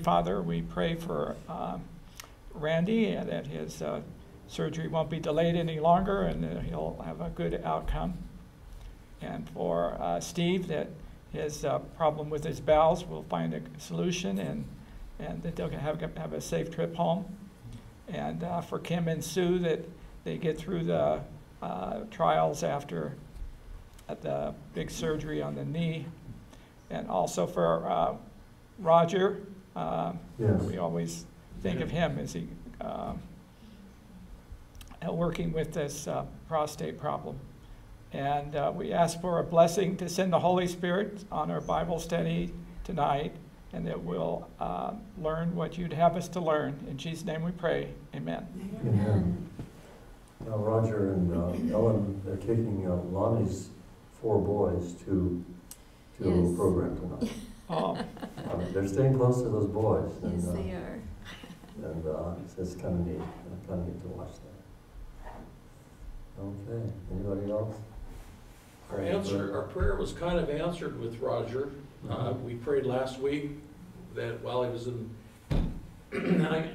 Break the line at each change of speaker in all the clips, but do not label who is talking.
Father, we pray for uh, Randy and that his uh, surgery won't be delayed any longer and he'll have a good outcome. And for uh, Steve, that his uh, problem with his bowels will find a solution and, and that they'll have, have a safe trip home. And uh, for Kim and Sue, that they get through the uh, trials after the big surgery on the knee. And also for Roger, uh,
Yes.
we always think of him as he uh, uh, working with this uh, prostate problem. And uh, we ask for a blessing to send the Holy Spirit on our Bible study tonight, and that we'll uh, learn what you'd have us to learn. In Jesus' name we pray. Amen.
Amen. Now Roger and uh, Ellen, they're taking uh, Lonnie's four boys to, to a little program tonight.
Um,
Uh, They're staying close to those boys. and,
Yes,
uh,
they are.
And uh, it's just kind of neat, kind of neat to watch that. Okay, anybody else?
Our answer, our prayer was kind of answered with Roger. Uh, we prayed last week that while he was in, I,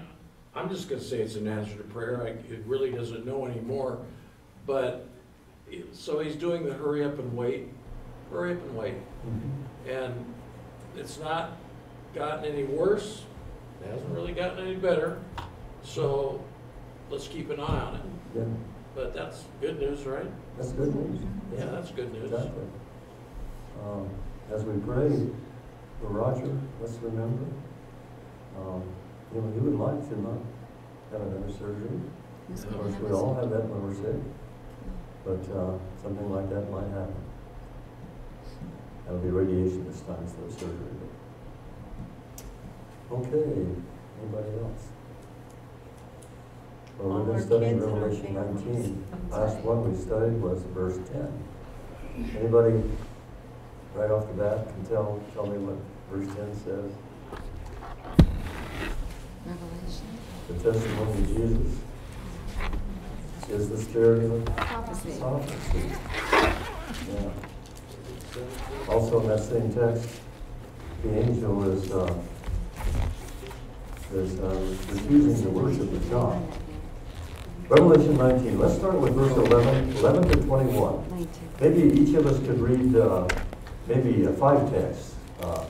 I'm just gonna say it's an answer to prayer, I, it really doesn't know anymore. But, so he's doing the hurry up and wait, hurry up and wait.
Mhm.
And it's not gotten any worse, it hasn't really gotten any better, so let's keep an eye on it.
Yeah,
But that's good news, right?
that's good news.
Yeah, that's good news.
Exactly. Um, As we pray for Roger, let's remember, um, you know, he would like to not have another surgery. Of course, we all have that when we're sick, but uh, something like that might happen. That'll be radiation this time instead of surgery. Okay, anybody else? Well, we've been studying
kids and our
Revelation nineteen. Last one we studied was verse ten. Anybody right off the bat can tell, tell me what verse ten says?
Revelation.
The testimony of Jesus is the spirit of
Prophecy.
prophecy. Yeah. Also in that same text, the angel is, uh, is uh, refusing the worship of John. Revelation 19, let's start with verse 11, 11 to 21. Maybe each of us could read uh, maybe uh, five texts. Uh,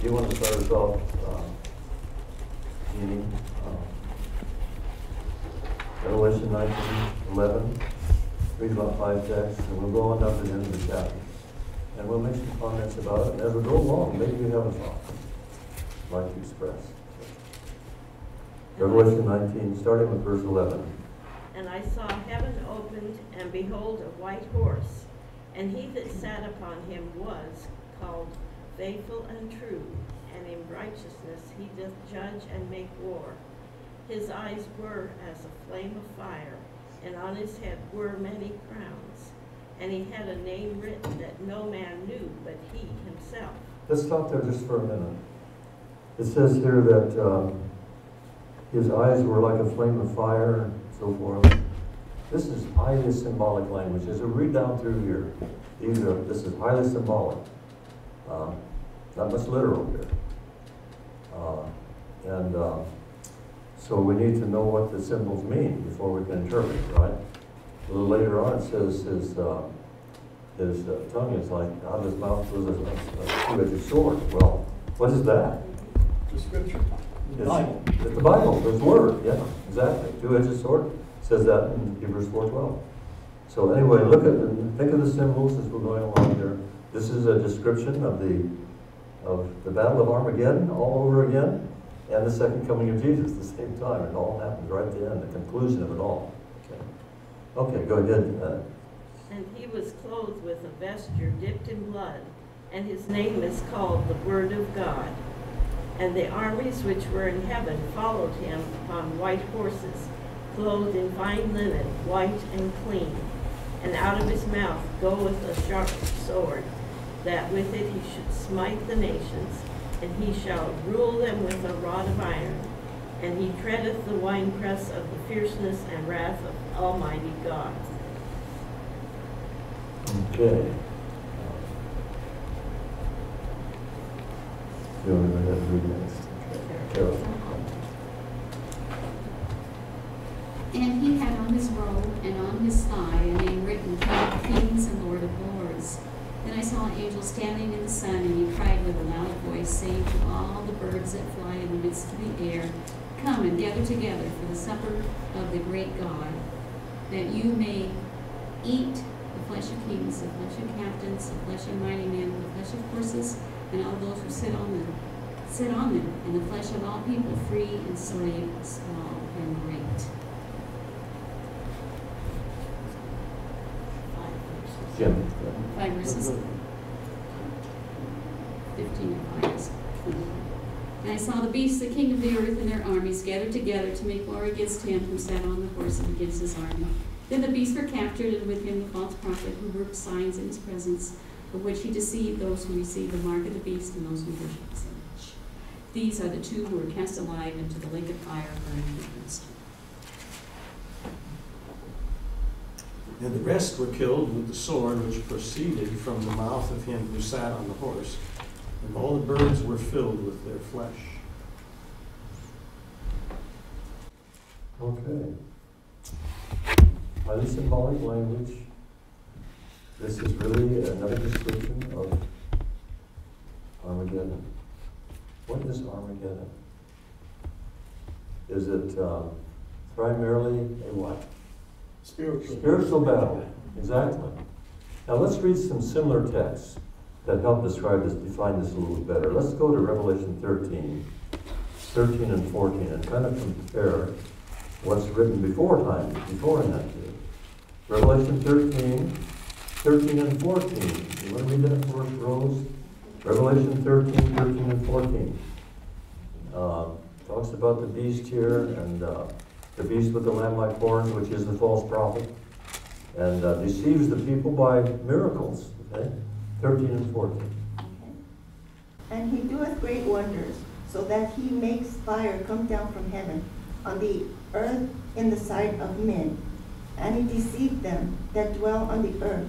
Do you want to start us off, uh, Jeannie? Uh, Revelation 19, 11, read about five texts, and we'll go on up to the end of the chapter. And we'll make some comments about it, and as we go along, maybe you have a thought like to express. Revelation 19, starting with verse 11.
And I saw heaven opened, and behold, a white horse. And he that sat upon him was called Faithful and True, and in righteousness he doth judge and make war. His eyes were as a flame of fire, and on his head were many crowns. And he had a name written that no man knew but he himself.
Let's stop there just for a minute. It says here that um, his eyes were like a flame of fire and so forth. This is highly symbolic language. As we read down through here, these are, this is highly symbolic. Uh, Not much literal here. Uh, And uh, so we need to know what the symbols mean before we can interpret, right? A little later on, it says his, uh, his uh, tongue is like, out of his mouth was a, a two-edged sword. Well, what is that?
The scripture.
It's- It's the Bible, it's word, yeah, exactly. Two-edged sword, says that in Hebrews four twelve. So anyway, look at, and think of the symbols as we're going along here. This is a description of the, of the Battle of Armageddon all over again, and the second coming of Jesus at the same time. It all happens right at the end, the conclusion of it all. Okay, go ahead. uh,
And he was clothed with a vesture dipped in blood, and his name is called the Word of God. And the armies which were in heaven followed him upon white horses, clothed in fine linen, white and clean. And out of his mouth goeth a sharp sword, that with it he should smite the nations, and he shall rule them with a rod of iron and he treadeth the winepress of the fierceness and wrath of Almighty God.
Okay. Um, you want to read next? Carol.
And he had on his robe and on his thigh a name written, King of Kings and Lord of Lords. Then I saw an angel standing in the sun, and he cried with a loud voice, saying to all the birds that fly in the midst of the air, Come and gather together for the supper of the great God, that you may eat the flesh of kings, the flesh of captains, the flesh of mighty men, the flesh of horses, and all those who sit on them, sit on them, and the flesh of all people, free and slave, small and great. Five verses. Fifteen and five is twenty. And I saw the beasts, the king of the earth, and their armies gathered together to make war against him who sat on the horse and against his army. Then the beasts were captured, and with him the false prophet who worked signs in his presence, of which he deceived those who received the mark of the beast and those who worshipped his image. These are the two who were cast alive into the lake of fire burning with.
And the rest were killed with the sword which proceeded from the mouth of him who sat on the horse. And all the birds were filled with their flesh.
Okay. By Highly symbolic language. This is really another description of Armageddon. What is Armageddon? Is it uh, primarily a what?
Spiritual.
Spiritual battle, exactly. Now let's read some similar texts that help describe this, define this a little better. Let's go to Revelation 13, 13 and 14, and kind of compare what's written before time, before in that day. Revelation 13, 13 and 14. You want to read that for us, Rose? Revelation 13, 13 and 14. Uh, talks about the beast here and uh, the beast with the lamb-like horns, which is the false prophet, and uh, deceives the people by miracles. Okay, 13 and 14.
And he doeth great wonders, so that he makes fire come down from heaven on the earth in the sight of men. And he deceived them that dwell on the earth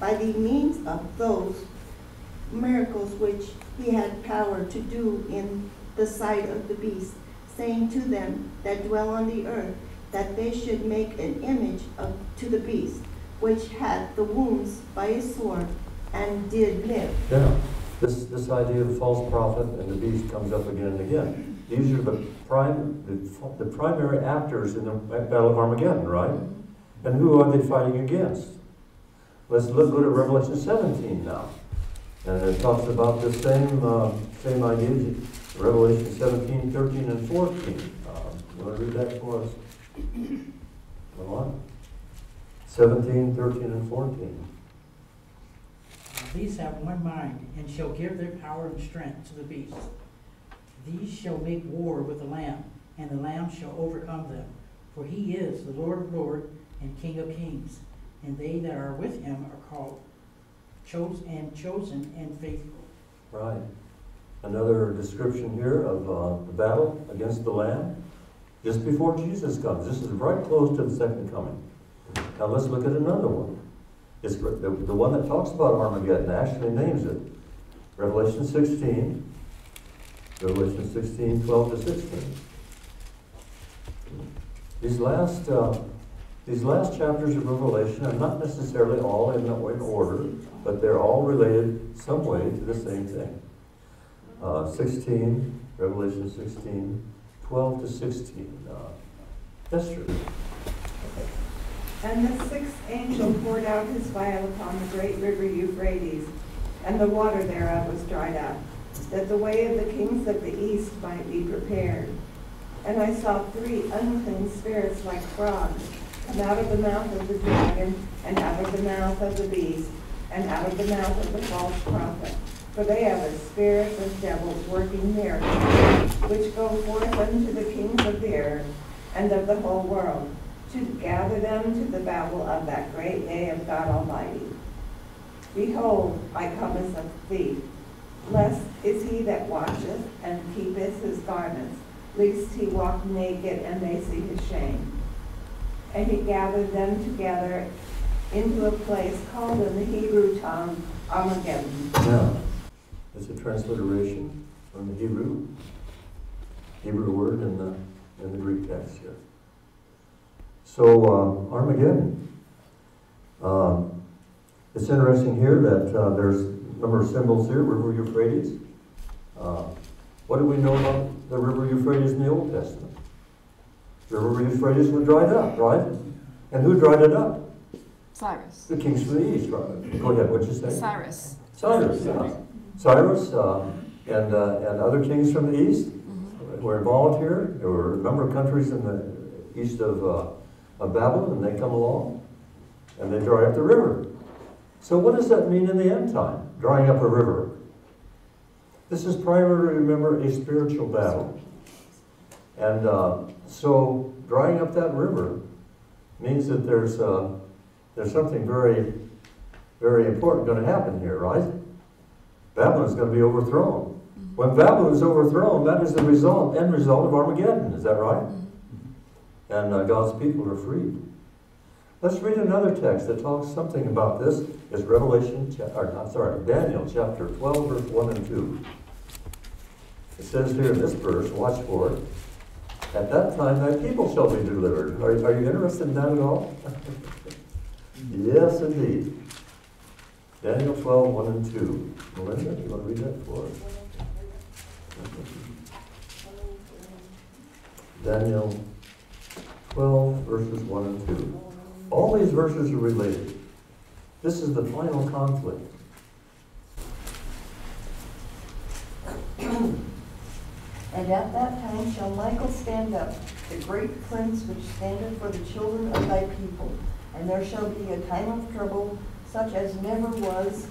by the means of those miracles which he had power to do in the sight of the beast, saying to them that dwell on the earth that they should make an image of to the beast, which had the wounds by a sword and did live.
Yeah, this, this idea of false prophet and the beast comes up again and again. These are the prime, the, the primary actors in the Battle of Armageddon, right? And who are they fighting against? Let's look, go to Revelation 17 now. And it talks about the same, uh, same idea, Revelation 17, 13, and 14. Uh, want to read that for us? Come on. 17, 13, and 14.
These have one mind, and shall give their power and strength to the beast. These shall make war with the Lamb, and the Lamb shall overcome them. For he is the Lord of lords and King of kings, and they that are with him are called, and chosen and faithful.
Right. Another description here of uh, the battle against the Lamb just before Jesus comes. This is right close to the second coming. Now let's look at another one. It's the, the one that talks about Armageddon actually names it. Revelation 16. Revelation 16, 12 to 16. These last, uh, these last chapters of Revelation are not necessarily all in, in order, but they're all related some way to the same thing. Uh, 16, Revelation 16, 12 to 16. Uh, Esther.
And the sixth angel poured out his vial upon the great river Euphrates, and the water thereof was dried up, that the way of the kings of the east might be prepared. And I saw three unclean spirits like frogs come out of the mouth of the dragon, and out of the mouth of the beast, and out of the mouth of the false prophet. For they are the spirits of devils working miracles, which go forth unto the kings of the earth and of the whole world, to gather them to the battle of that great day of God Almighty. Behold, I come as a thief. Blessed is he that watcheth and keepeth his garments, lest he walk naked and they see his shame. And he gathered them together into a place called in the Hebrew tongue Armageddon.
Yeah. It's a transliteration from the Hebrew, Hebrew word in the, in the Greek text here. So, uh, Armageddon. Um, It's interesting here that uh, there's a number of symbols here, River Euphrates. Uh, What do we know about the River Euphrates in the Old Testament? The River Euphrates was dried up, right? And who dried it up?
Cyrus.
The kings from the east, right? Go ahead, what'd you say?
Cyrus.
Cyrus, yeah. Cyrus uh, and, uh, and other kings from the east
Mhm.
were involved here. There were a number of countries in the east of, uh, of Babylon, and they come along and they dry up the river. So what does that mean in the end time, drying up a river? This is primarily, remember, a spiritual battle. And uh, so drying up that river means that there's, uh, there's something very, very important going to happen here, right? Babylon's going to be overthrown. When Babylon is overthrown, that is the result, end result of Armageddon. Is that right? And uh, God's people are freed. Let's read another text that talks something about this. It's Revelation, or not sorry, Daniel chapter 12, verse 1 and 2. It says here in this verse, watch for it. At that time, thy people shall be delivered. Are, are you interested in that at all? yes, indeed. Daniel 12, 1 and 2. Melinda, you want to read that for us? Daniel 12, verses 1 and 2. All these verses are related. This is the final conflict.
And at that time shall Michael stand up, the great prince which standeth for the children of thy people. And there shall be a time of trouble such as never was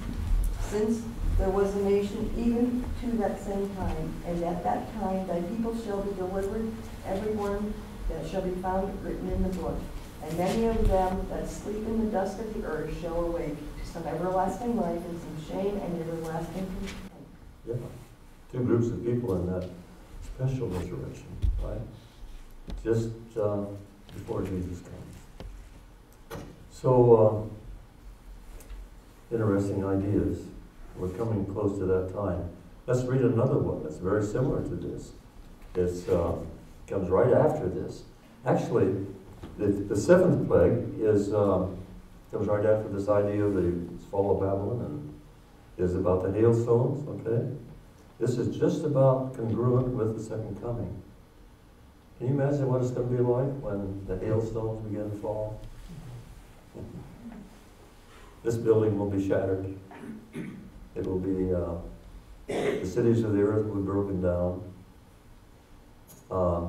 since there was a nation even to that same time. And at that time thy people shall be delivered, every one that shall be found written in the book. And many of them that sleep in the dust of the earth shall awake to some everlasting life and some shame and everlasting contempt.
Yeah. Two groups of people in that special resurrection, right? Just uh, before Jesus comes. So, uh, interesting ideas. We're coming close to that time. Let's read another one that's very similar to this. It uh, comes right after this. Actually, the, the seventh plague is um, comes right after this idea of the fall of Babylon and is about the hailstones. Okay, this is just about congruent with the second coming. Can you imagine what it's going to be like when the hailstones begin to fall? This building will be shattered. It will be, uh, the cities of the earth will be broken down. Uh,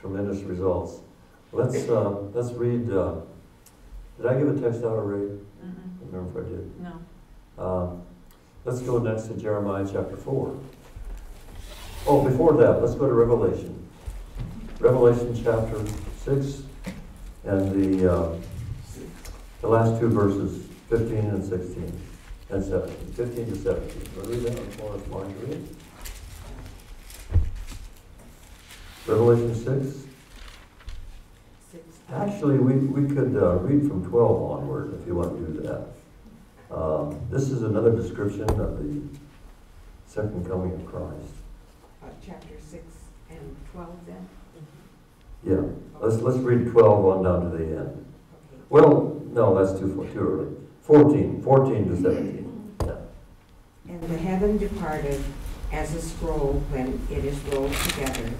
tremendous results. Let's, uh, let's read, uh, did I give a text out already? I don't remember if I did.
No.
Uh, Let's go next to Jeremiah chapter 4. Oh, before that, let's go to Revelation. Revelation chapter 6 and the, uh, the last two verses, 15 and 16 and 17. 15 to 17. Want to read that Marjorie? Revelation 6. Actually, we, we could uh, read from 12 onward if you want to do that. Um, this is another description of the second coming of Christ.
Uh, chapter six and twelve then?
Yeah, let's, let's read 12 on down to the end.
Okay.
Well, no, that's too, too early. 14, 14 to 17. Yeah.
And the heaven departed as a scroll when it is rolled together,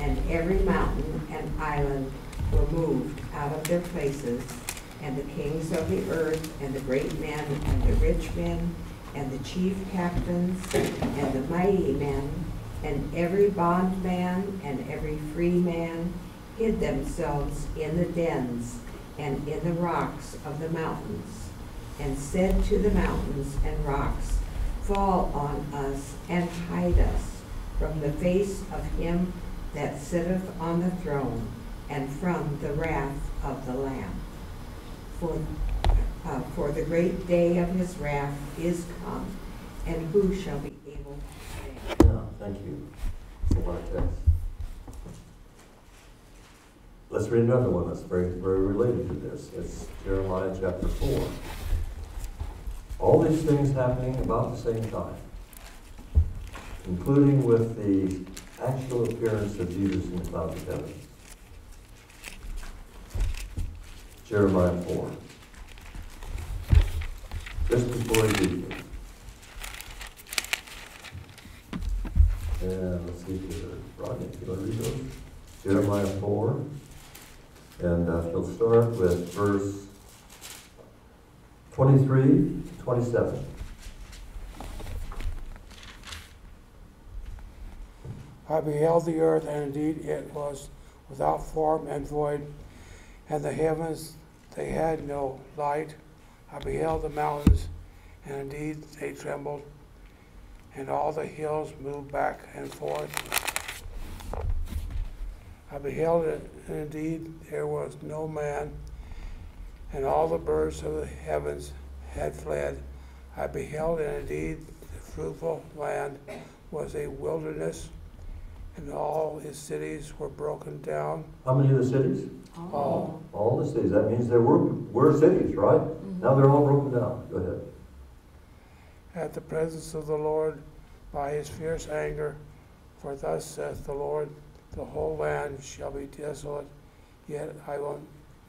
and every mountain and island were moved out of their places, and the kings of the earth, and the great men, and the rich men, and the chief captains, and the mighty men, and every bondman and every free man hid themselves in the dens and in the rocks of the mountains, and said to the mountains and rocks, Fall on us and hide us from the face of him that sitteth on the throne, and from the wrath of the Lamb. For, uh, for the great day of his wrath is come, and who shall be able to stand?
Yeah, thank you. Let's read another one that's very, very related to this. It's Jeremiah chapter 4. All these things happening about the same time, including with the actual appearance of Jesus in the clouds of heaven. Jeremiah 4. Just before he. And let's see if you're Rodney, if you want to read those. Jeremiah 4. And uh, we'll start with verse 23 27.
I beheld the earth, and indeed it was without form and void, and the heavens they had no light. I beheld the mountains, and indeed they trembled, and all the hills moved back and forth. I beheld it, and indeed there was no man, and all the birds of the heavens had fled. I beheld, and indeed the fruitful land was a wilderness, and all his cities were broken down.
How many of the cities?
All.
All the cities, that means there were, were cities, right? Mm-hmm. Now they're all broken down, go ahead.
at the presence of the Lord by his fierce anger. For thus saith the Lord, the whole land shall be desolate, yet I will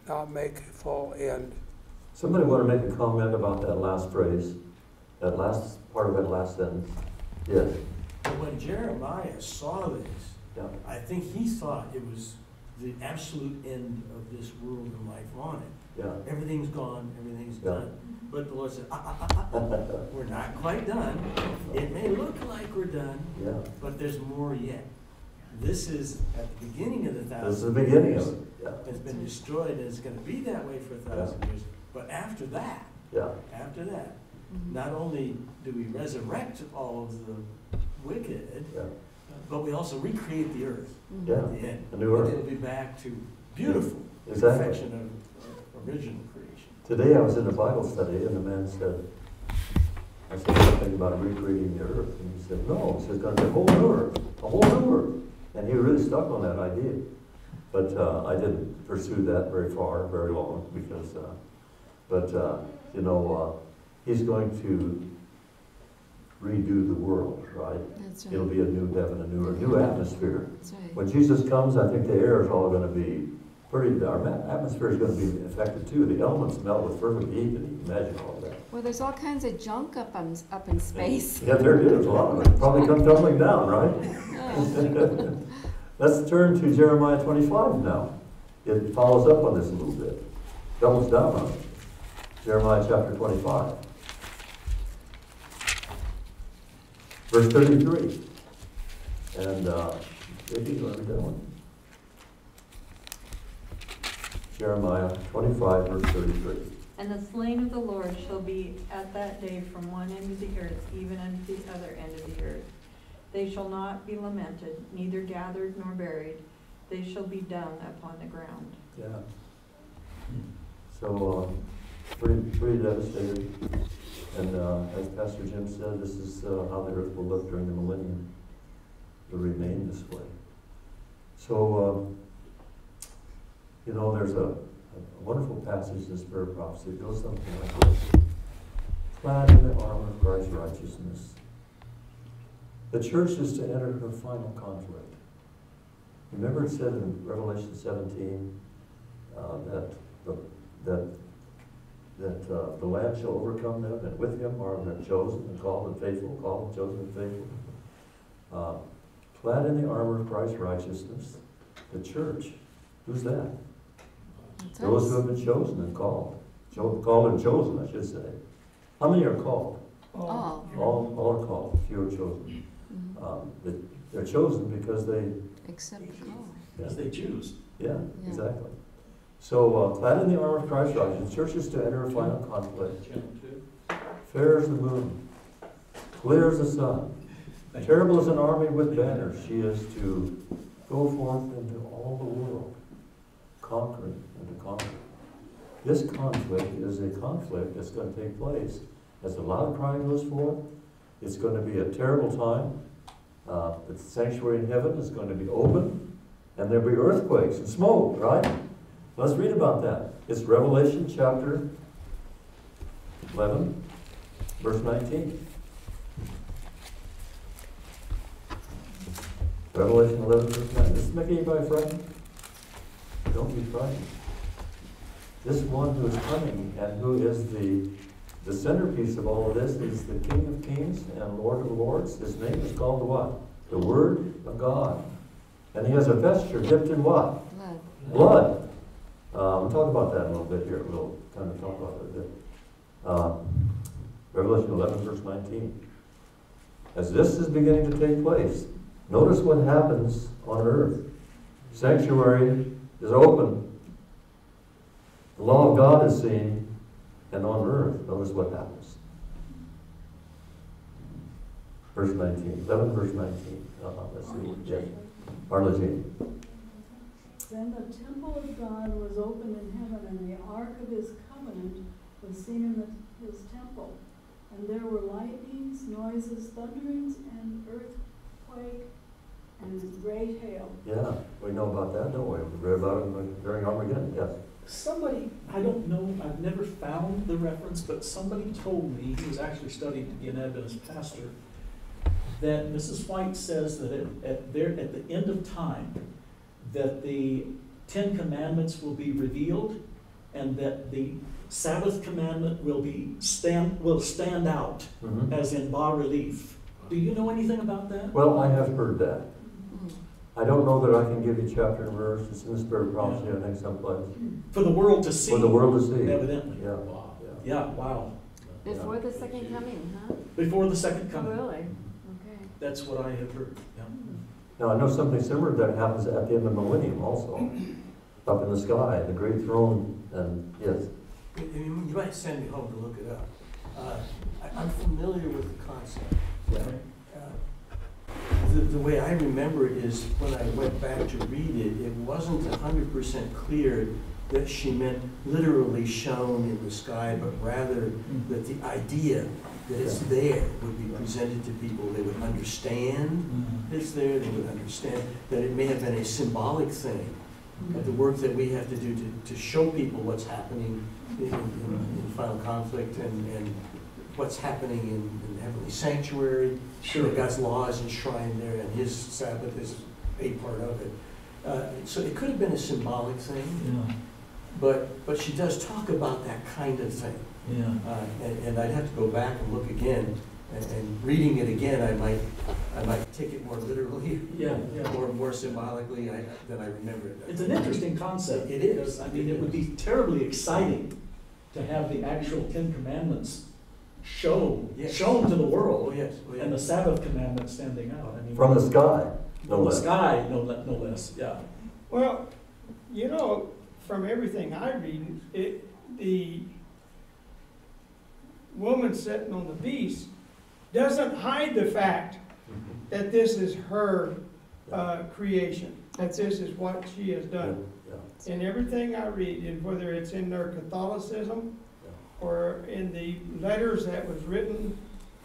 not make a full end.
Somebody want to make a comment about that last phrase, that last, part of that last sentence? Yes,
But when Jeremiah saw this, I think he thought it was the absolute end of this world and life on it.
yeah.
Everything's gone, everything's
Yeah.
done. But the Lord said, ah, ah, ah, ah, ah, we're not quite done. It may look like we're done,
Yeah,
but there's more yet. This is at the beginning of the thousand.
this is the beginning
years.
of it, yeah,
It's been destroyed and it's gonna be that way for a thousand years. But after that,
yeah,
after that,
Mhm.
not only do we resurrect all of the wicked,
yeah,
but we also recreate the earth
yeah,
at the end.
a new
And
earth.
it'll be back to beautiful
Exactly.
perfection of original creation.
Today I was in a Bible study and the man said, I said something about recreating the earth, and he said, no, it's gonna be a whole new earth, a whole new earth. And he really stuck on that idea. But, uh, I didn't pursue that very far, very long, because, uh, but, uh, you know, uh, he's going to redo the world, right?
That's
It'll be a new heaven, a new, a new atmosphere.
that's right.
When Jesus comes, I think the air is all gonna be pretty, our atmosphere is gonna be affected too. The elements melt with fervent heat, and you can imagine all that.
Well, there's all kinds of junk up in, up in space.
Yeah, there is, a lot of it. Probably come tumbling down, right? Let's turn to Jeremiah twenty-five now. It follows up on this a little bit, doubles down on it. Jeremiah chapter twenty-five. Verse thirty-three. And, uh, Vicki, what are we doing? Jeremiah twenty-five, verse thirty-three.
And the slain of the Lord shall be at that day from one end of the earth even unto the other end of the earth. They shall not be lamented, neither gathered nor buried. They shall be dung upon the ground.
Yeah. So, um, pretty, pretty devastated. And, uh, as Pastor Jim said, this is, uh, how the earth will look during the millennium. It'll remain this way. So, um, you know, there's a, a wonderful passage in Spirit of Prophecy. It goes something like this. Clad in the armor of Christ's righteousness. The church is to enter her final conflict. Remember it said in Revelation seventeen, uh, that, the, that, that, uh, the Lamb shall overcome them, and with him are the chosen and called and faithful, called and chosen and faithful. Uh, clad in the armor of Christ's righteousness, the church, who's that?
That's
Those
us.
who have been chosen and called, Cho- called and chosen, I should say. How many are called?
All.
All, all are called, few are chosen.
Mhm.
Um, they- they're chosen because they,
Except the call.
As they choose.
yeah,
Yeah.
exactly. So, uh, clad in the armor of Christ church is to enter a final conflict. Fair as the moon, clear as the sun, terrible as an army with banners, she is to go forth into all the world, conquering and to conquer. This conflict is a conflict that's gonna take place. As the loud cry goes forth, it's gonna be a terrible time. Uh, the sanctuary in heaven is going to be open, and there'll be earthquakes and smoke, right? Let's read about that. It's Revelation chapter eleven, verse nineteen. Revelation eleven, verse nine. Does this make anybody frightened? Don't be frightened. this one who is coming and who is the, the centerpiece of all of this is the King of Kings and Lord of Lords. His name is called the what? The Word of God. And he has a vesture dipped in what?
Blood.
Blood. Uh, we'll talk about that a little bit here. We'll kind of talk about it a bit. Uh, Revelation 11, verse 19. As this is beginning to take place, notice what happens on earth. Sanctuary is open. The law of God is seen, and on earth, notice what happens. Verse 19, 11 verse 19. Uh, let's see. Yes. Arla Jean.
Then the temple of God was opened in heaven, and the ark of his covenant was seen in the, his temple. And there were lightnings, noises, thunderings, and earthquake, and great hail.
Yeah, we know about that, don't we? We read about it during Armageddon, yes.
Somebody, I don't know, I've never found the reference, but somebody told me, he was actually studying to be an Adventist pastor, that Mrs. White says that at, at there, at the end of time, that the Ten Commandments will be revealed, and that the Sabbath commandment will be stand, will stand out
Mhm.
as in bas relief. Do you know anything about that?
Well, I have heard that.
Mm.
I don't know that I can give you chapter and verse. It's in the spirit of prophecy, I think, someplace.
For the world to see.
For the world to see.
Evidently.
Yeah.
Wow.
yeah.
Yeah, wow.
Before the second coming, huh?
Before the second
Oh,
coming.
really? Okay.
That's what I have heard, yeah.
Now, I know something similar that happens at the end of the millennium also. Up in the sky, the great throne, and yes.
You- might send me home to look it up. Uh, I- I'm familiar with the concept. Uh, The, the way I remember it is when I went back to read it, it wasn't a hundred percent clear that she meant literally shown in the sky, but rather that the idea that it's there would be presented to people. They would understand it's there, they would understand that it may have been a symbolic thing. But the work that we have to do to, to show people what's happening in, in, in final conflict and, and what's happening in, in the heavenly sanctuary.
Sure.
That God's law is enshrined there and his Sabbath is a part of it. Uh, so it could have been a symbolic thing,
Yeah,
but, but she does talk about that kind of thing.
Yeah.
Uh, and, and I'd have to go back and look again, and, and reading it again, I might, I might take it more literally.
Yeah, yeah.
Or more symbolically I, than I remember it.
It's an interesting concept.
It is.
I mean, it would be terribly exciting to have the actual Ten Commandments shown,
Yes.
shown to the
Oh,
world,
yes, oh,
and the. Sabbath commandment standing out. I mean,
From the sky, no
From the sky, no le- no less, yeah.
Well, you know, from everything I read, it, the woman sitting on the beast doesn't hide the fact that this is her, uh, creation, that this is what she has done. In everything I read, and whether it's in their Catholicism or in the letters that was written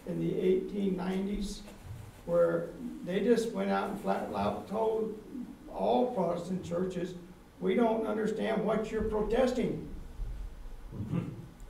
in the eighteen nineties, where they just went out and flat out told all Protestant churches, we don't understand what you're protesting.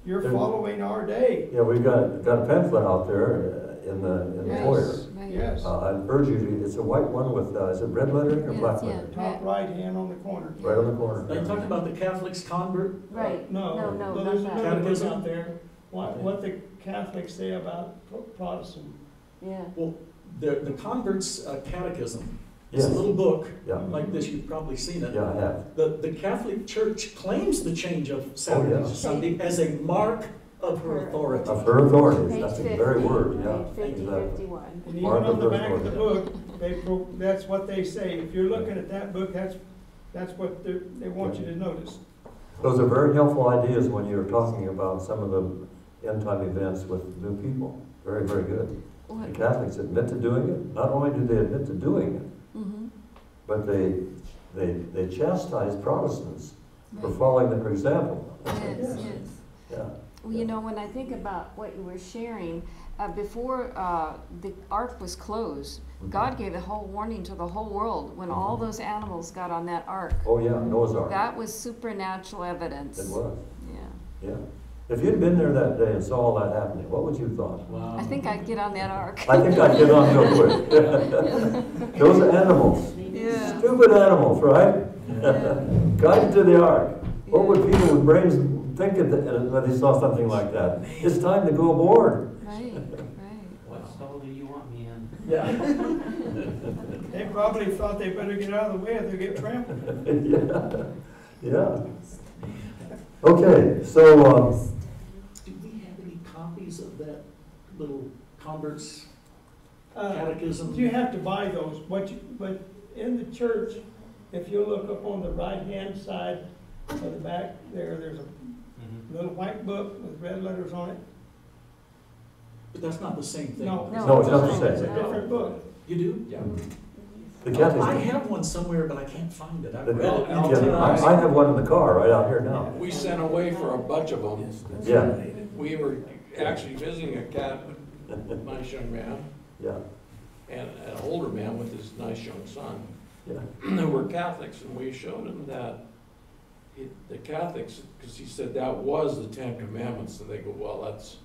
You're
There-
following our day.
Yeah, we've got, got a pamphlet out there uh, in the, in the
Yes,
foyer.
Right.
Yes,
Uh, I urge you to, it's a white one with, uh, is it red lettering or
Yes,
black
yeah.
lettering?
top right hand on the corner.
Right on the corner.
Are you talking about the Catholic's convert?
Right.
No,
No, no,
no,
not
there's
that.
another book
Catechism?
out there, what, what the Catholics say about Pro- Protestant.
Yeah.
Well, the, the convert's uh, catechism, it's a
Yes.
little book
Yeah,
like this, you've probably seen it.
yeah, I have.
The, the Catholic Church claims the change of oh, Saturday
Oh, yeah.
to Sunday as a mark of her
Her-
authority.
Of her authority,
Page
that's the very word, yeah.
Page fifty,
exactly.
fifty-one.
And even
Mark
on the
their
back of the book, they, pro- that's what they say. If you're looking at that book, that's, that's what they, they want you to notice.
Those are very helpful ideas when you're talking about some of the end time events with new people. Very, very good. The Catholics admit to doing it. Not only do they admit to doing it. But they, they, they chastise Protestants for
Right.
following their example.
Yes, yes.
Yeah.
Well, you know, when I think about what you were sharing, uh, before uh, the ark was closed, God gave a whole warning to the whole world when all those animals got on that ark.
Oh, yeah, Noah's Ark.
That was supernatural evidence.
It was,
Yeah.
yeah. If you'd been there that day and saw all that happening, what would you have thought?
Wow.
I think I'd get on that ark.
I think I'd get on real quick. Those animals,
Yeah.
Stupid animals, right?
Yeah.
Guided to the ark. What would people with brains think of that, when they saw something like that? It's time to go aboard.
Right, right.
What stall do you want me in?
Yeah.
They probably thought they better get out of the way or they'll get trampled.
Yeah, yeah. Okay, so, um,
Do we have any copies of that little converts
Uh,
catechism?
You have to buy those, but you, but in the church, if you look up on the right-hand side of the back there, there's a
Mm-hmm.
little white book with red letters on it.
But that's not the same thing.
No.
No, it's not the same.
It's a different book.
You do?
Yeah.
the
I
catechism.
have one somewhere, but I can't find it. I
the-
read it.
Well,
many
yeah, I. I have one in the car right out here now.
We sent away for a bunch of them.
Yeah,
We were actually visiting a cat, a nice young man,
yeah,
and an older man with his nice young son.
yeah.
They were Catholics, and we showed him that it- the Catholics, because he said that was the Ten Commandments, and they go, well, that's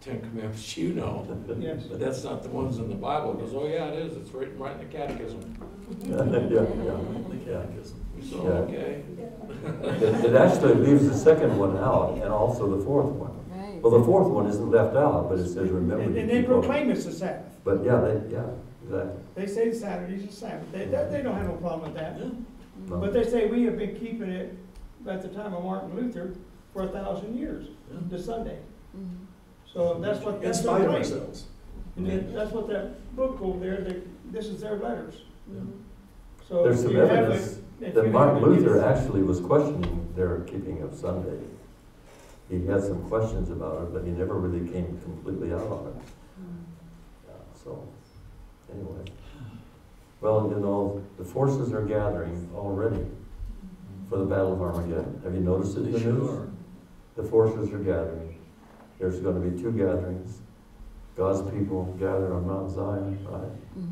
the Ten Commandments you know,
Yes.
but that's not the ones in the Bible. He goes, oh, yeah, it is, it's written right in the catechism.
Yeah, yeah, yeah.
We said,
Yeah.
okay.
It, it actually leaves the second one out and also the fourth one.
Right.
Well, the fourth one isn't left out, but it says remember
And
to
and they
keep holy."
proclaim it's the Sabbath.
But yeah, they, yeah, exactly.
They say Saturday's the Sabbath. They, they they don't have no problem with that.
No.
But they say we have been keeping it at the time of Martin Luther for a thousand years, the Sunday.
Mhm.
So that's what,
In
that's their
spite of
claim.
ourselves.
And then that's what that book over there, they, this is their letters. So
There's some evidence
it-
that Martin Luther actually was questioning their keeping of Sunday. He had some questions about it, but he never really came completely out on it. Yeah, So, anyway. Well, you know, the forces are gathering already for the Battle of Armageddon. Have you noticed it in the
They sure
news? The forces are gathering. There's gonna be two gatherings. God's people gather on Mount Zion, right?
Mhm.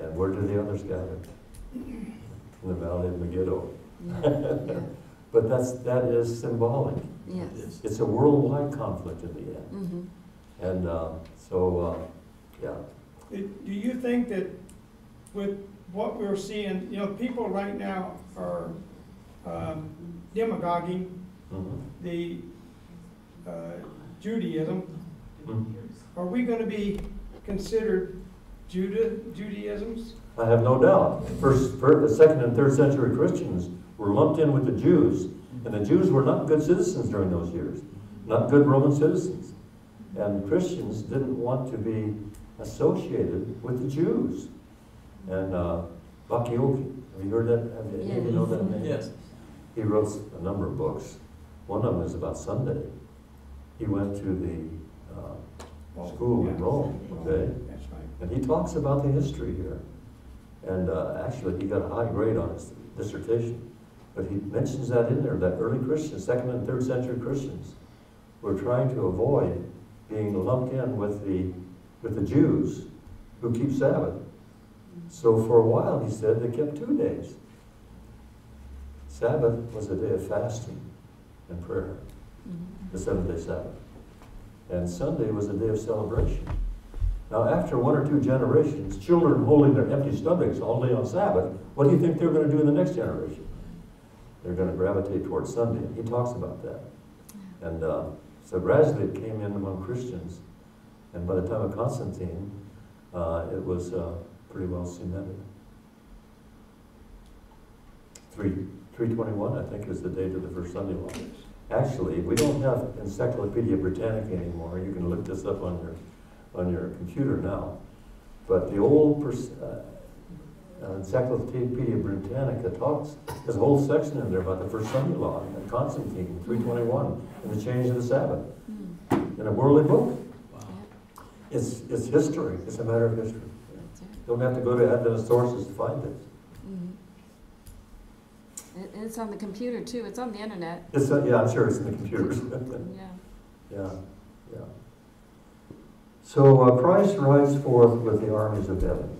And where do the others gather? In the Valley of Megiddo.
Yeah, yeah.
But that's, that is symbolic.
Yes.
It's a worldwide conflict in the end.
Mm -hmm.
And, uh, so, uh, yeah,
Do do you think that with what we're seeing, you know, people right now are um, demagoguing
Mhm.
the uh, Judaism?
Mhm.
Are we gonna be considered Judah, Judaisms?
I have no doubt. First, first, second and third century Christians were lumped in with the Jews. And the Jews were not good citizens during those years, not good Roman citizens. And Christians didn't want to be associated with the Jews. And, uh, Bacchiocchi, have you heard that? Have you, have you know that name?
Yes.
He wrote a number of books. One of them is about Sunday. He went to the uh, school in Rome, okay?
That's right.
And he talks about the history here. And uh, actually, he got a high grade on his dissertation. But he mentions that in there, that early Christians, second and third century Christians, were trying to avoid being lumped in with the, with the Jews who keep Sabbath. So for a while, he said, they kept two days. Sabbath was a day of fasting and prayer, the seventh day Sabbath. And Sunday was a day of celebration. Now, after one or two generations, children holding their empty stomachs all day on Sabbath, what do you think they're going to do in the next generation? They're going to gravitate towards Sunday. He talks about that. And uh, so gradually it came in among Christians. And by the time of Constantine, uh, it was uh, pretty well cemented. Three, 321, I think, is the date of the first Sunday law. Actually, we don't have Encyclopedia Britannica anymore. You can look this up on your on your computer now. But the old uh, Encyclopedia Britannica talks, there's a whole section in there about the first Sunday law and Constantine, 321, and the change of the Sabbath
Mm.
in a worldly book. It's, it's history. It's a matter of history.
Right.
Don't have to go to Adventist sources to find it.
Mhm. It, it's on the computer too, it's on the internet.
It's, uh, yeah, I'm sure it's in the computer.
Yeah.
Yeah, yeah. So uh, Christ rides forth with the armies of heaven.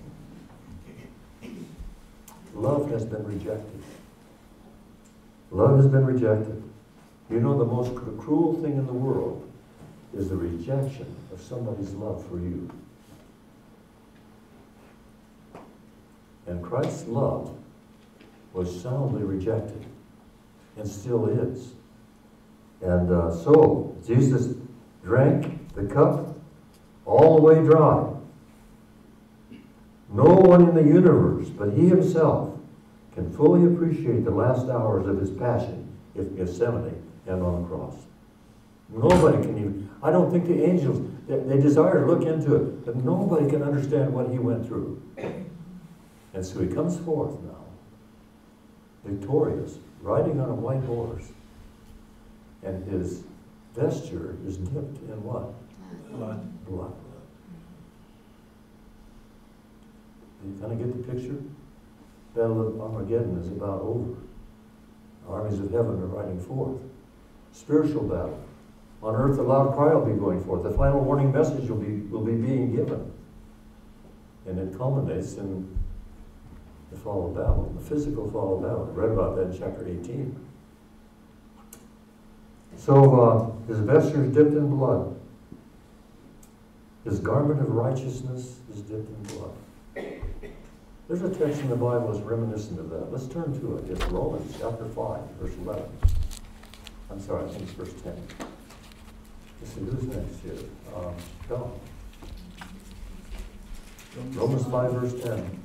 Love has been rejected. Love has been rejected. You know, the most cruel thing in the world is the rejection of somebody's love for you. And Christ's love was soundly rejected. and still is. And uh, so, Jesus drank the cup all the way dry. No one in the universe but he himself can fully appreciate the last hours of his passion in Gethsemane and on the cross. Nobody can even, I don't think the angels, they, they desire to look into it, but nobody can understand what he went through. And so he comes forth now, victorious, riding on a white horse. And his vesture is dipped in what?
Blood.
Blood. You kind of get the picture? Battle of Armageddon is about over. Armies of heaven are riding forth. Spiritual battle. On earth, a loud cry will be going forth. The final warning message will be, will be being given. And it culminates in the fall of Babel, the physical fall of Babel. I read about that in chapter 18. So uh, his vesture is dipped in blood. His garment of righteousness is dipped in blood. There's a text in the Bible that's reminiscent of that. Let's turn to it. It's Romans chapter 5, verse 11. I'm sorry, I think it's verse 10. See, who's next here? Um, Don. Romans 5, verse 10.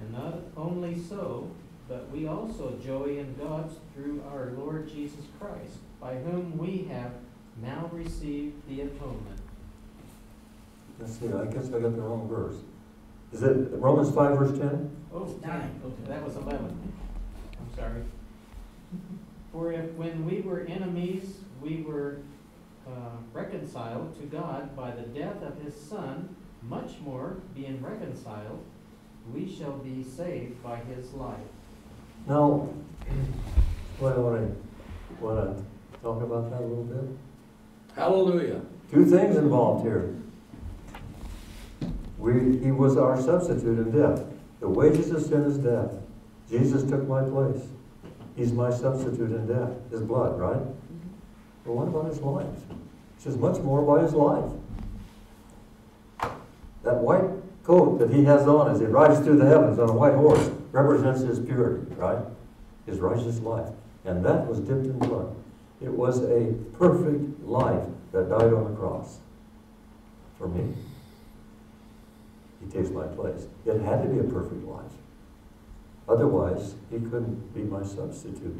And not only so, but we also joy in God through our Lord Jesus Christ, by whom we have now received the atonement.
Let's see, I guess I got the wrong verse. Is it Romans 5, verse 10?
Oh, nine. Okay, that was eleven. I'm sorry. For if when we were enemies, we were uh, reconciled to God by the death of his Son, much more, being reconciled, we shall be saved by his life.
Now, what I want to, want to talk about that a little bit?
Hallelujah.
Two things involved here. We, he was our substitute in death. The wages of sin is death. Jesus took my place. He's my substitute in death. His blood, right? Mm-hmm. But what about his life? It says much more by his life. That white coat that he has on as he rides through the heavens on a white horse represents his purity, right? His righteous life. And that was dipped in blood. It was a perfect life that died on the cross for me. He takes my place. It had to be a perfect life. Otherwise, he couldn't be my substitute.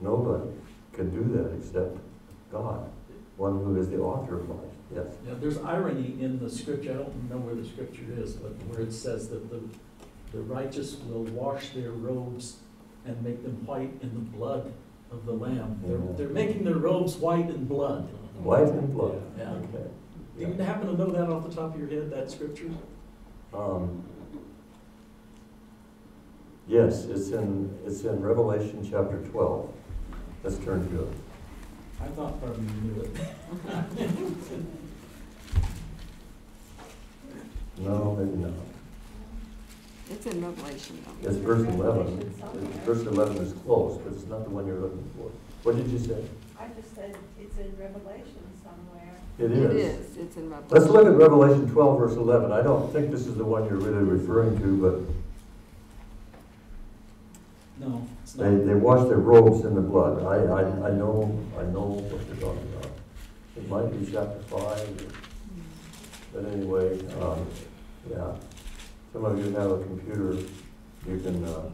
Nobody can do that except God, one who is the author of life. Yes.
Yeah, there's irony in the scripture, I don't know where the scripture is, but where it says that the, the righteous will wash their robes and make them white in the blood of the Lamb. They're, they're making their robes white in blood.
White in blood.
Yeah.
Okay.
Do you happen to know that off the top of your head, that scripture?
Um, yes, it's in, it's in Revelation chapter 12. Let's turn to it.
I thought probably you knew it.
No, maybe not.
It's in Revelation though.
It's verse 11. Verse 11 is close, but it's not the one you're looking for. What did you say?
I just said it's in Revelation somewhere.
It
It
is.
is, it's in Revelation.
Let's look at Revelation 12, verse 11. I don't think this is the one you're really referring to, but.
No, it's
but they,
not.
they wash their robes in the blood. I, I, I know, I know what you're talking about. It might be chapter 5, but anyway, um, yeah. Some of you have a computer, you can, uh,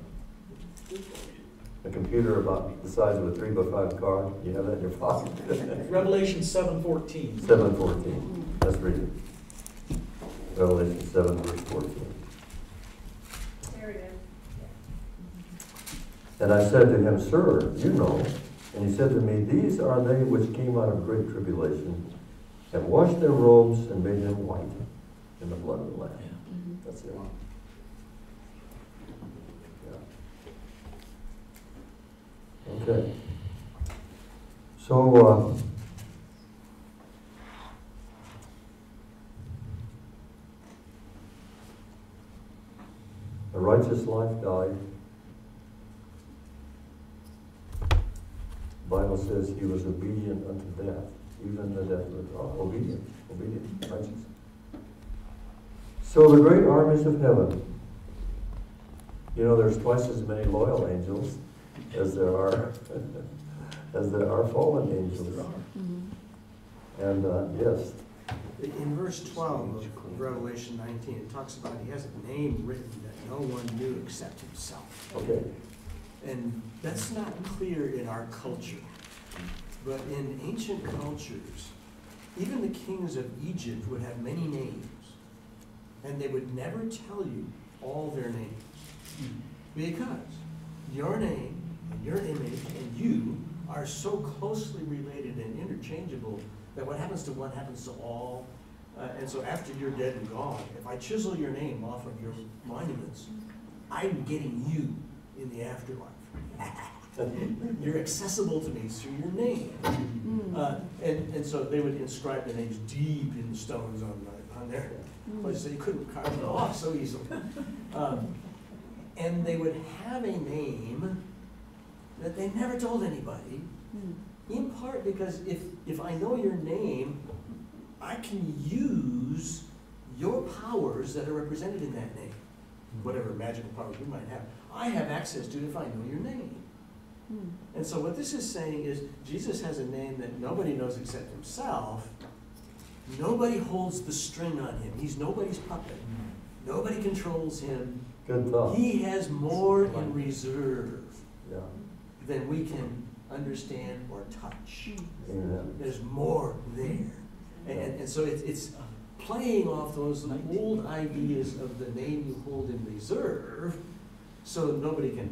a computer about the size of a three by five car, you have that in your pocket.
Revelation seven fourteen.
Seven fourteen, let's read it. Revelation seven, verse fourteen.
There it is.
And I said to him, Sir, you know. And he said to me, These are they which came out of great tribulation, and washed their robes and made them white in the blood of the Lamb. That's it. Yeah. Okay. So, uh, A righteous life died. Bible says he was obedient unto death, even the death of uh, obedient, obedient, righteous. So the great armies of heaven, you know, there's twice as many loyal angels as there are as there are fallen angels. Are. And uh, yes,
In verse twelve of Revelation nineteen, it talks about he has a name written that no one knew except himself.
okay,
And that's not clear in our culture. But in ancient cultures, even the kings of Egypt would have many names. And they would never tell you all their names. Because your name and your image and you are so closely related and interchangeable that what happens to one happens to all. Uh, and so after you're dead and gone, if I chisel your name off of your monuments, I'm getting you in the afterlife. You're accessible to me through your name. Uh, and, and so they would inscribe the names deep in the stones on, the, on their Mm. place, so you couldn't carve it off so easily. Um, and they would have a name that they never told anybody, mm. in part because if, if I know your name, I can use your powers that are represented in that name, mm. whatever magical powers you might have. I have access to it if I know your name. And so what this is saying is Jesus has a name that nobody knows except himself. Nobody holds the string on him. He's nobody's puppet. Nobody controls him.
good thought.
He has more in reserve
Yeah,
than we can understand or touch.
amen.
There's more there. And, and, and so it's, it's playing off those old ideas of the name you hold in reserve so that nobody can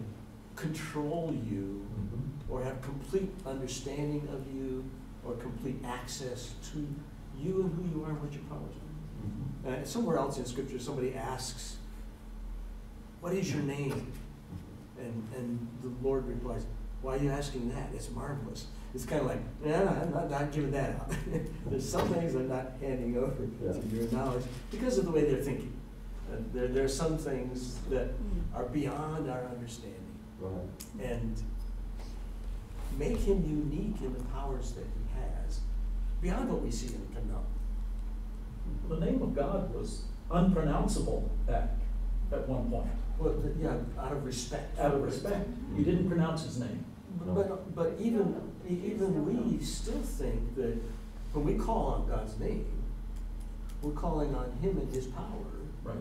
control you
Mhm.
or have complete understanding of you or complete access to you and who you are and what your powers are.
Mhm.
Uh, somewhere else in scripture, somebody asks, what is your name? And, and the Lord replies, why are you asking that? It's marvelous. It's kind of like, yeah, I'm not, not giving that out. There's some things I'm not handing over
Yeah.
to your knowledge because of the way they're thinking. Uh, there, there are some things that are beyond our understanding
Right.
and make him unique in the powers that he has, beyond what we see and can know.
The name of God was unpronounceable back at one point.
Well, yeah, out of respect.
Out of respect, you didn't pronounce his name.
But, but even, even we still think that when we call on God's name, we're calling on him and his power.
Right.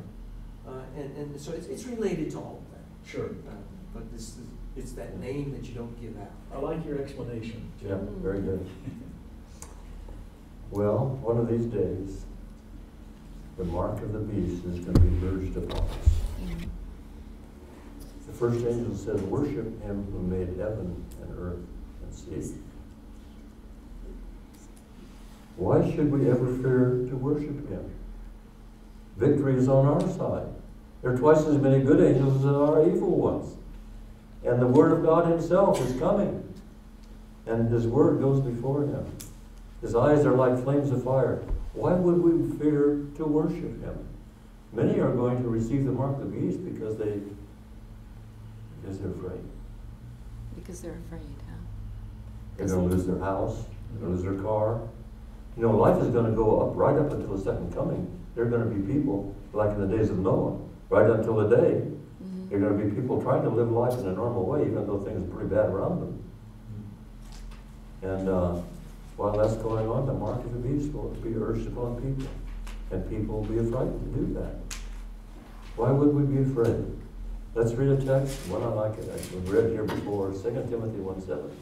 Uh, and, and so it's, it's related to all of that.
Sure.
Uh, But this, is- it's that name that you don't give out.
I like your explanation.
Yeah, very good. Well, one of these days, the mark of the beast is gonna be urged upon us. The first angel says, worship him who made heaven and earth and sea. Why should we ever fear to worship him? Victory is on our side. There are twice as many good angels as there are evil ones. And the word of God himself is coming. And his word goes before him. His eyes are like flames of fire. Why would we fear to worship him? Many are going to receive the mark of the beast because they because they're afraid.
Because they're afraid, huh?
They're gonna lose their house, they're gonna lose their car. You know, life is gonna go up right up until the second coming. There are gonna be people, like in the days of Noah, right until the day.
Mhm.
There are gonna be people trying to live life in a normal way, even though things are pretty bad around them. And uh, while that's going on, the mark of the beast will be urged upon people, and people will be afraid to do that. Why would we be afraid? Let's read a text, one I like it, I've read here before, 2 Timothy 1 7.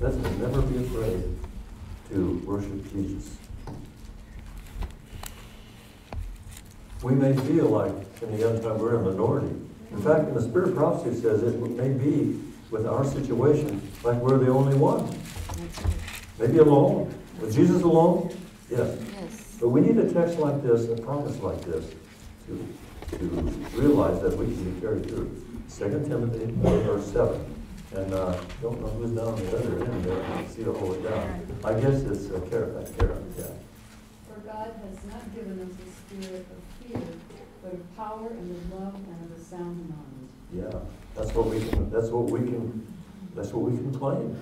Let's never be afraid to worship Jesus. We may feel like in the end time we're a minority. In fact, in the spirit of prophecy says it may be with our situation like we're the only one.
That's right.
Maybe alone. Was Jesus alone? Yes.
Yes.
But we need a text like this, a promise like this, to, to realize that we can be carried through. Second Timothy, verse seven. And, uh, don't know who's down the other end there, I can't see the way down. I guess it's uh, Karen, uh, Karen, yeah.
For God has not given us a spirit of fear,
but of power and of love and of a sound mind.
Yeah, that's what we can, that's what we can, that's what we can claim.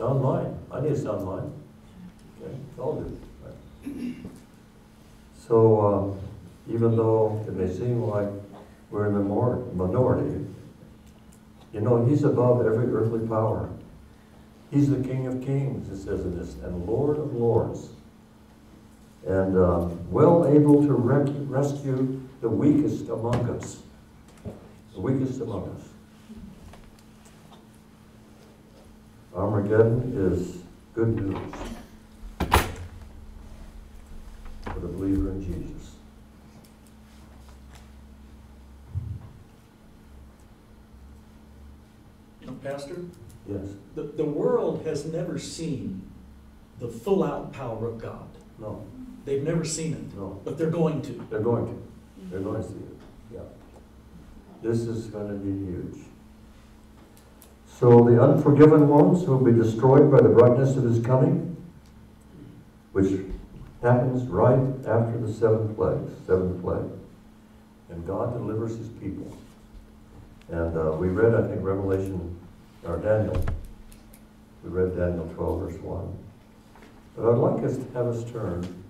Mind, I need a sound mind. Okay, it's all good. right. So, uh, even though it may seem like we're in the more minority, you know, he's above every earthly power. He's the King of Kings, it says in this, and Lord of Lords. And uh, well able to rescue the weakest among us. The weakest among us. Armageddon is good news for the believer in Jesus.
Pastor,
Yes.
the, the world has never seen the full-out power of God.
No.
They've never seen it,
No.
but they're going to.
They're going to. They're going to see it. Yeah. This is going to be huge. So the unforgiven ones will be destroyed by the brightness of his coming, which happens right after the seventh plague, seventh plague. And God delivers his people. And uh, we read, I think, Revelation, or Daniel. We read Daniel 12, verse 1. But I'd like us to have us turn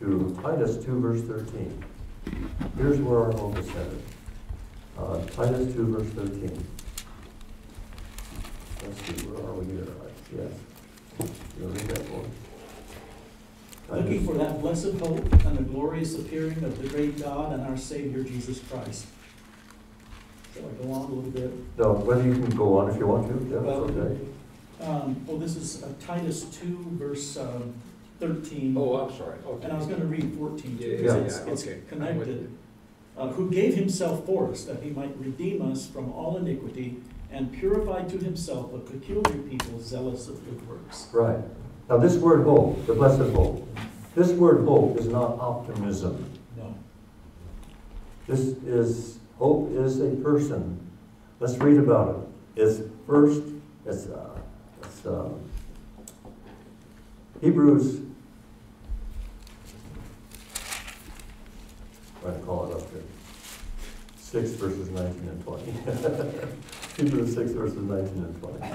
to Titus 2, verse 13. Here's where our hope is centered. Uh, Titus 2, verse 13. Let's see, where are we here? Yes. You want to read that for us?
Looking for that blessed hope and the glorious appearing of the great God and our Savior Jesus Christ. Shall I go on a little bit?
No, whether you can go on if you want to, yeah,
Well,
that's okay.
Um, well, this is uh, Titus two, verse, um, thirteen.
Oh, I'm sorry, okay.
And I was gonna read fourteen too,
Yeah,
because
yeah,
it's,
yeah,
it's
okay.
Connected. Uh, who gave himself for us, that he might redeem us from all iniquity, and purify to himself a peculiar people zealous of good works.
Right. Now, this word hope, the blessed hope, this word hope is not optimism.
No.
This is, hope is a person. Let's read about it. It's first, it's, uh, it's, um, Hebrews, trying to call it up here. Six verses nineteen and twenty. Hebrews six verses nineteen and twenty.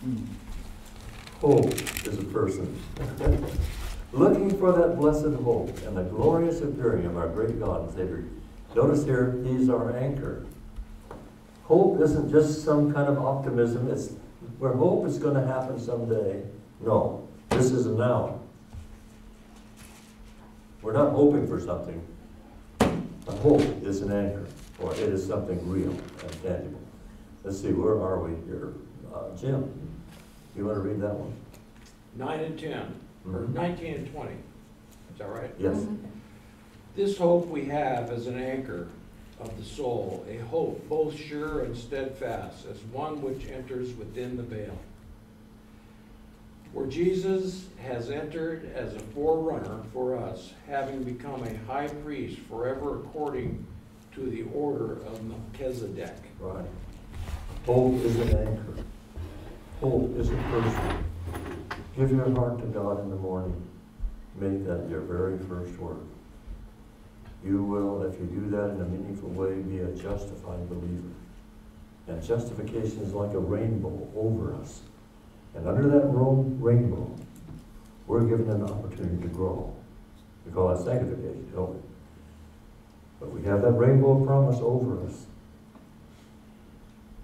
Hmm. Hope is a person. Looking for that blessed hope and the glorious appearing of our great God and Savior. Notice here, He's our anchor. Hope isn't just some kind of optimism, it's where hope is going to happen someday. No, this is a now. We're not hoping for something. A hope is an anchor, or it is something real and tangible. Let's see, where are we here? Uh, Jim, you want to read that one?
Nine and ten, or
Mhm.
nineteen and twenty. Is that right?
Yes.
This hope we have as an anchor of the soul, a hope both sure and steadfast, as one which enters within the veil. Where Jesus has entered as a forerunner for us, having become a high priest forever according to the order of Melchizedek.
Right. Hope is an anchor. Hope is a person. Give your heart to God in the morning. Make that your very first work. You will, if you do that in a meaningful way, be a justified believer. And justification is like a rainbow over us. And under that rainbow, we're given an opportunity to grow. We call that sanctification, don't we? But we have that rainbow promise over us.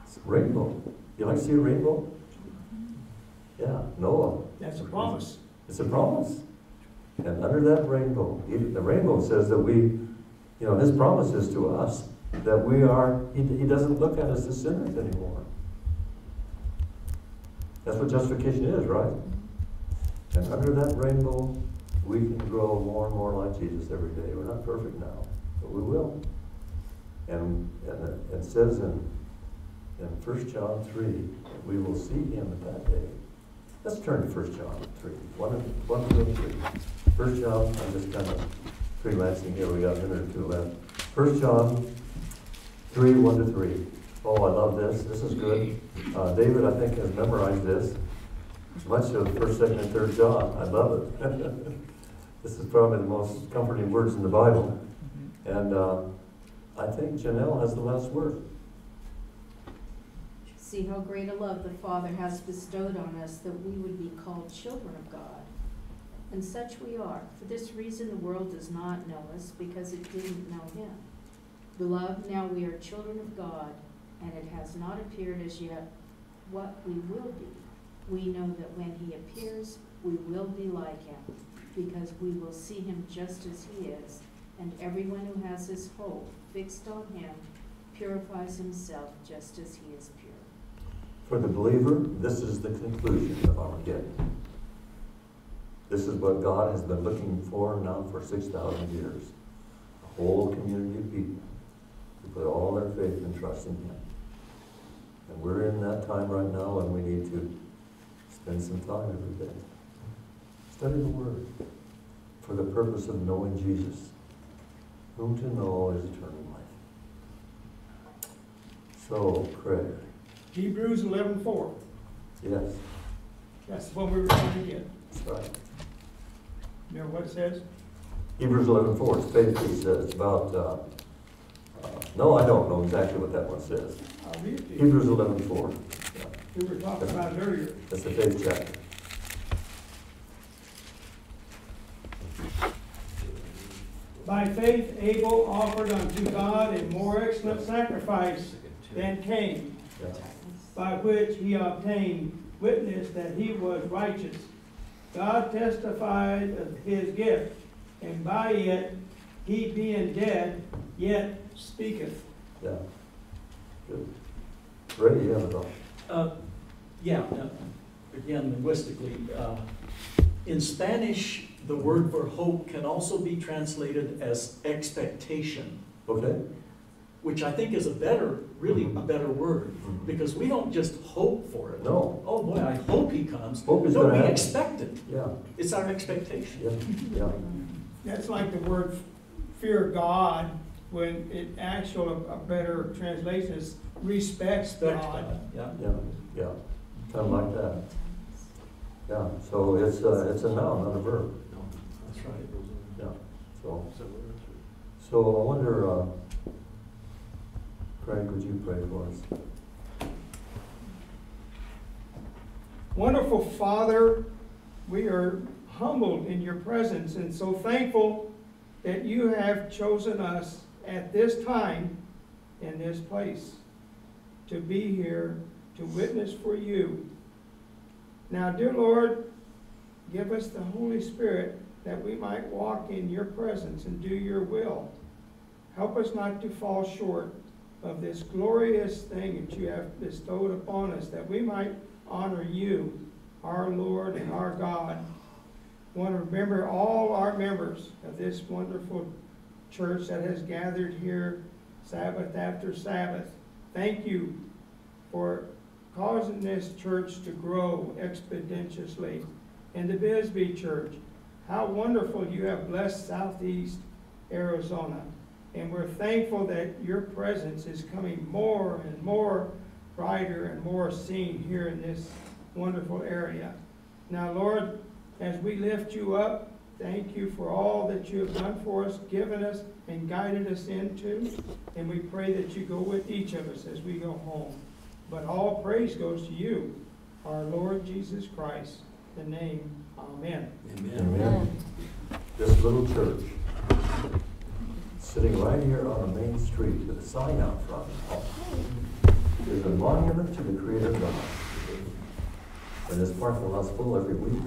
It's a rainbow. You like to see a rainbow? Yeah, Noah.
That's a promise.
It's a promise. And under that rainbow, even the rainbow says that we, you know, his promise is to us that we are, he, he doesn't look at us as sinners anymore. That's what justification is, right? And under that rainbow, we can grow more and more like Jesus every day. We're not perfect now, but we will. And, and it- says in, in 1 John 3, we will see him at that day. Let's turn to 1 John 3, 1 and, 1 and 3. 1 John, I'm just kind of freelancing here, we got a minute or two left. 1 John 3, 1 to 3. Oh, I love this, this is good. Uh, David, I think, has memorized this. Much of 1st, 2nd, and 3rd John, I love it. This is probably the most comforting words in the Bible. And uh, I think Janelle has the last word.
See how great a love the Father has bestowed on us that we would be called children of God. And such we are. For this reason, the world does not know us because it didn't know Him. Beloved, now we are children of God, and it has not appeared as yet what we will be. We know that when He appears, we will be like Him, because we will see Him just as He is. And everyone who has his hope fixed on Him purifies himself just as He is pure.
For the believer, this is the conclusion of our Armageddon. This is what God has been looking for now for 6,000 years. A whole community of people who put all their faith and trust in Him. And we're in that time right now, and we need to spend some time every day. Study the Word for the purpose of knowing Jesus, whom to know is eternal life. So, Craig,
Hebrews eleven four.
yes,
That's what we were trying to get.
that's right.
You know what it says?
Hebrews eleven four, it's basically says about, uh, uh, no, I don't know exactly what that one says.
I'll read it to you.
Hebrews eleven four,
We were talking about it earlier.
that's the faith chapter.
By faith Abel offered unto God a more excellent sacrifice than Cain, by which he obtained witness that he was righteous. God testified of his gift, and by it he being dead yet speaketh.
Yeah. Good. Ray, you have it all.
Uh, Yeah, uh, again, linguistically, uh, in Spanish, the word for hope can also be translated as expectation,
Okay?
which I think is a better, really a
Mhm.
better word,
Mhm.
because we don't just hope for it.
No.
Oh, boy, I hope he comes.
Hope is
No, we
happen.
expect it.
Yeah,
It's our expectation.
yeah, yeah.
That's like the word fear God, when it actual, a better translation is respects
Expect
God.
God, Yeah.
Yeah, yeah, kind of like that. Yeah, so it's a, it's a noun, not a verb. Yeah, so, so I wonder, uh, Craig, would you pray for us?
Wonderful Father, we are humbled in your presence and so thankful that you have chosen us at this time in this place to be here to witness for you. Now, dear Lord, give us the Holy Spirit that we might walk in your presence and do your will. Help us not to fall short of this glorious thing that you have bestowed upon us, that we might honor you, our Lord and our God. Want to remember all our members of this wonderful church that has gathered here Sabbath after Sabbath. Thank you for causing this church to grow expeditiously. And the Bisbee Church, how wonderful you have blessed Southeast Arizona. And we're thankful that your presence is coming more and more brighter and more seen here in this wonderful area. Now, Lord, as we lift you up, thank you for all that you have done for us, given us, and guided us into. And we pray that you go with each of us as we go home. But all praise goes to you, our Lord Jesus Christ, the name. Amen.
Amen. This little church, sitting right here on a main street with a sign out front, is a monument to the Creator God. And this parking lot's full every week.